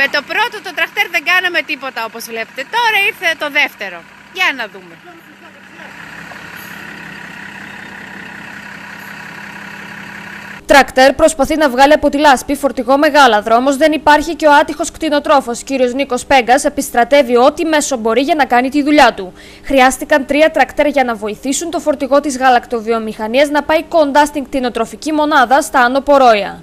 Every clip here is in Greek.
Με το πρώτο το τραχτέρ δεν κάναμε τίποτα όπως βλέπετε. Τώρα ήρθε το δεύτερο. Για να δούμε. Τρακτέρ προσπαθεί να βγάλει από τη λάσπη φορτηγό μεγάλαδρο, όμω δεν υπάρχει και ο άτυχος κτηνοτρόφος. Κύριος Νίκος Πέγκας επιστρατεύει ό,τι μέσο μπορεί για να κάνει τη δουλειά του. Χρειάστηκαν τρία τρακτέρ για να βοηθήσουν το φορτηγό της γαλακτοβιομηχανίας να πάει κοντά στην κτηνοτροφική μονάδα στα Άνω Πορόια.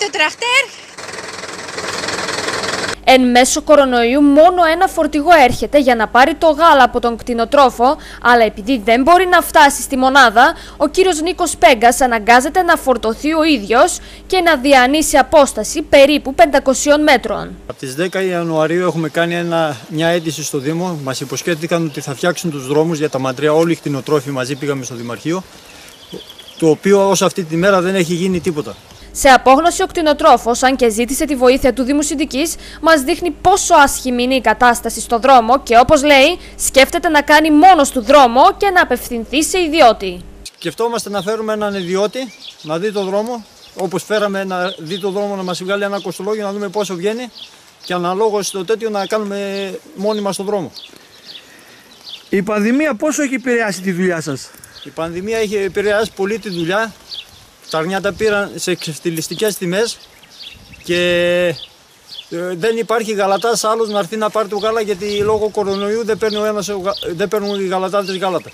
Τρίτο τραχτέρ. Εν μέσω κορονοϊού μόνο ένα φορτηγό έρχεται για να πάρει το γάλα από τον κτηνοτρόφο, αλλά επειδή δεν μπορεί να φτάσει στη μονάδα, ο κύριος Νίκος Πέγκας αναγκάζεται να φορτωθεί ο ίδιος και να διανύσει απόσταση περίπου 500 μέτρων. Από τις 10 Ιανουαρίου έχουμε κάνει ένα, μια αίτηση στο Δήμο. Μας υποσχέθηκαν ότι θα φτιάξουν τους δρόμους για τα μαντρία. Όλοι οι κτηνοτρόφοι μαζί πήγαμε στο Δημαρχείο. Το οποίο ως αυτή τη μέρα δεν έχει γίνει τίποτα. Σε απόγνωση ο κτηνοτρόφος, αν και ζήτησε τη βοήθεια του Δήμου Συνδική, μας δείχνει πόσο άσχημη είναι η κατάσταση στο δρόμο και όπως λέει, σκέφτεται να κάνει μόνος του δρόμο και να απευθυνθεί σε ιδιώτη. Σκεφτόμαστε να φέρουμε έναν ιδιώτη να δει το δρόμο, όπως φέραμε να δει το δρόμο να μας βγάλει ένα κοστολόγιο να δούμε πόσο βγαίνει και αναλόγως στο τέτοιο να κάνουμε μόνοι μα το δρόμο. Η πανδημία πόσο έχει επηρεάσει τη δουλειά σας; Η πανδημία έχει επηρεάσει πολύ τη δουλειά. Τα αρνιά τα πήραν σε ξεφτυλιστικές τιμές και ε, δεν υπάρχει γαλατάς άλλος να έρθει να πάρει το γάλα γιατί λόγω κορονοϊού δεν, παίρνει ο ένας, δεν παίρνουν οι γαλατάδες γάλατα.